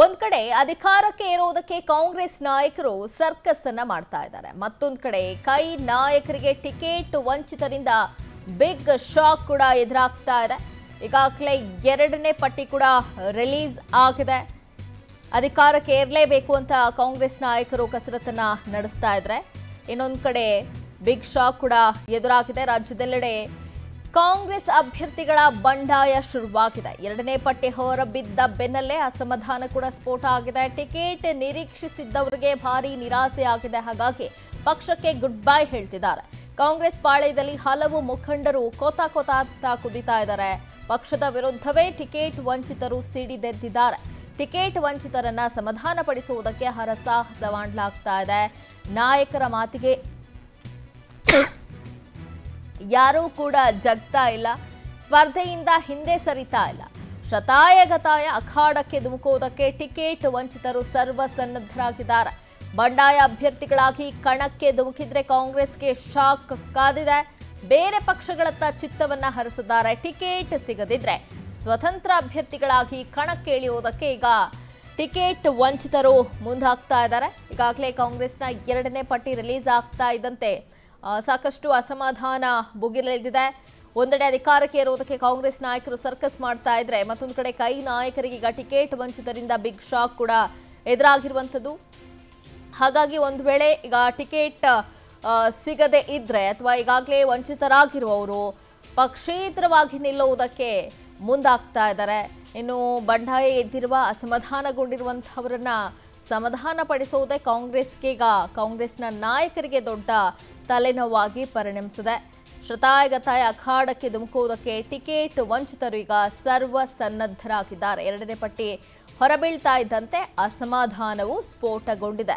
ಒಂದ್ ಕಡೆ ಅಧಿಕಾರಕ್ಕೆ ಇರೋದಕ್ಕೆ ಕಾಂಗ್ರೆಸ್ ನಾಯಕರು ಸರ್ಕಸ್ ಅನ್ನ ಮಾಡ್ತಾ ಇದ್ದಾರೆ. ಮತ್ತೊಂದ್ ಕಡೆ ಕೈ ನಾಯಕರಿಗೆ ಟಿಕೆಟ್ ವಂಚಿತರಿಂದ ಬಿಗ್ ಶಾಕ್ ಕೂಡ ಎದುರಾಗ್ತಾ ಇದೆ. ಈಗಾಗಲೇ ಎರಡನೇ ಪಟ್ಟಿ ಕೂಡ ರಿಲೀಸ್ ಆಗಿದೆ. ಅಧಿಕಾರಕ್ಕೆ ಏರಲೇಬೇಕು ಅಂತ ಕಾಂಗ್ರೆಸ್ ನಾಯಕರು ಕಸರತ್ತನ್ನ ನಡೆಸ್ತಾ ಇದ್ರೆ. ಇನ್ನೊಂದು ಕಡೆ ಬಿಗ್ ಶಾಕ್ ಕೂಡ ಎದುರಾಗಿದೆ. ರಾಜ್ಯದೆಲ್ಲೆಡೆ ಕಾಂಗ್ರೆಸ್ ಅಭ್ಯರ್ಥಿಗಳ ಬಂಡಾಯ ಶುರುವಾಗಿದೆ. ಎರಡನೇ ಪಟ್ಟಿ ಹೊರಬಿದ್ದ ಬೆನ್ನಲ್ಲೇ ಅಸಮಾಧಾನ ಕೂಡ ಸ್ಫೋಟ ಆಗಿದೆ. ಟಿಕೆಟ್ ನಿರೀಕ್ಷಿಸಿದ್ದವರಿಗೆ ಭಾರಿ ನಿರಾಸೆ ಆಗಿದೆ. ಹಾಗಾಗಿ ಪಕ್ಷಕ್ಕೆ ಗುಡ್ ಬೈ ಹೇಳ್ತಿದ್ದಾರೆ. ಕಾಂಗ್ರೆಸ್ ಪಾಳ್ಯದಲ್ಲಿ ಹಲವು ಮುಖಂಡರು ಕೋತ ಕೋತ ಕುದಿತಾ ಇದ್ದಾರೆ. ಪಕ್ಷದ ವಿರುದ್ಧವೇ ಟಿಕೆಟ್ ವಂಚಿತರು ಸಿಡಿದೆದ್ದಿದ್ದಾರೆ ಟಿಕೆಟ್ ವಂಚಿತರನ್ನ ಸಮಾಧಾನಪಡಿಸುವುದಕ್ಕೆ ಹರಸಾಹಸ ಮಾಡಲಾಗ್ತಾ ಇದೆ. ನಾಯಕರ ಮಾತಿಗೆ ಯಾರೂ ಕೂಡ ಜಗ್ತಾ ಇಲ್ಲ, ಸ್ಪರ್ಧೆಯಿಂದ ಹಿಂದೆ ಸರಿತಾ ಇಲ್ಲ. ಶತಾಯಗತಾಯ ಅಖಾಡಕ್ಕೆ ಧುಮುಕುವುದಕ್ಕೆ ಟಿಕೆಟ್ ವಂಚಿತರು ಸರ್ವಸನ್ನದ್ಧರಾಗಿದ್ದಾರೆ. ಬಂಡಾಯ ಅಭ್ಯರ್ಥಿಗಳಾಗಿ ಕಣಕ್ಕೆ ಧುಮುಕಿದ್ರೆ ಕಾಂಗ್ರೆಸ್ಗೆ ಶಾಕ್ ಕಾದಿದೆ. ಬೇರೆ ಪಕ್ಷಗಳತ್ತ ಚಿತ್ತವನ್ನ ಹರಿಸಿದ್ದಾರೆ. ಟಿಕೆಟ್ ಸಿಗದಿದ್ರೆ ಸ್ವತಂತ್ರ ಅಭ್ಯರ್ಥಿಗಳಾಗಿ ಕಣಕ್ಕೆ ಇಳಿಯುವುದಕ್ಕೆ ಈಗ ಟಿಕೆಟ್ ವಂಚಿತರು ಮುಂದಾಗ್ತಾ ಇದ್ದಾರೆ. ಈಗಾಗಲೇ ಕಾಂಗ್ರೆಸ್ನ ಎರಡನೇ ಪಟ್ಟಿ ರಿಲೀಸ್ ಆಗ್ತಾ ಇದ್ದಂತೆ ಸಾಕಷ್ಟು ಅಸಮಾಧಾನ ಭುಗಿಲೆದ್ದಿದೆ. ಒಂದೆಡೆ ಅಧಿಕಾರಕ್ಕೆ ಇರುವುದಕ್ಕೆ ಕಾಂಗ್ರೆಸ್ ನಾಯಕರು ಸರ್ಕಸ್ ಮಾಡ್ತಾ ಇದ್ರೆ, ಮತ್ತೊಂದು ಕಡೆ ಕೈ ನಾಯಕರಿಗೆ ಟಿಕೆಟ್ ವಂಚಿತರಿಂದ ಬಿಗ್ ಶಾಕ್ ಕೂಡ ಎದುರಾಗಿರುವಂಥದ್ದು. ಹಾಗಾಗಿ ಒಂದು ವೇಳೆ ಈಗ ಟಿಕೆಟ್ ಸಿಗದೆ ಇದ್ರೆ ಅಥವಾ ಈಗಾಗಲೇ ವಂಚಿತರಾಗಿರುವವರು ಪಕ್ಷೇತರವಾಗಿ ನಿಲ್ಲುವುದಕ್ಕೆ ಮುಂದಾಗ್ತಾ ಇದ್ದಾರೆ. ಇನ್ನು ಬಂಡಾಯ ಎದ್ದಿರುವ ಅಸಮಾಧಾನಗೊಂಡಿರುವಂಥವರನ್ನ ಸಮಾಧಾನ ಪಡಿಸುವುದೇ ಕಾಂಗ್ರೆಸ್ಗೆ ಈಗ ಕಾಂಗ್ರೆಸ್ನ ನಾಯಕರಿಗೆ ದೊಡ್ಡ ತಲೆನೋವಾಗಿ ಪರಿಣಮಿಸಿದೆ. ಶತಾಯಗತಾಯ ಅಖಾಡಕ್ಕೆ ಧುಮುಕುವುದಕ್ಕೆ ಟಿಕೆಟ್ ವಂಚಿತರು ಈಗ ಸರ್ವ ಸನ್ನದ್ಧರಾಗಿದ್ದಾರೆ ಎರಡನೇ ಪಟ್ಟಿ ಹೊರಬೀಳ್ತಾ ಇದ್ದಂತೆ ಅಸಮಾಧಾನವು ಸ್ಫೋಟಗೊಂಡಿದೆ.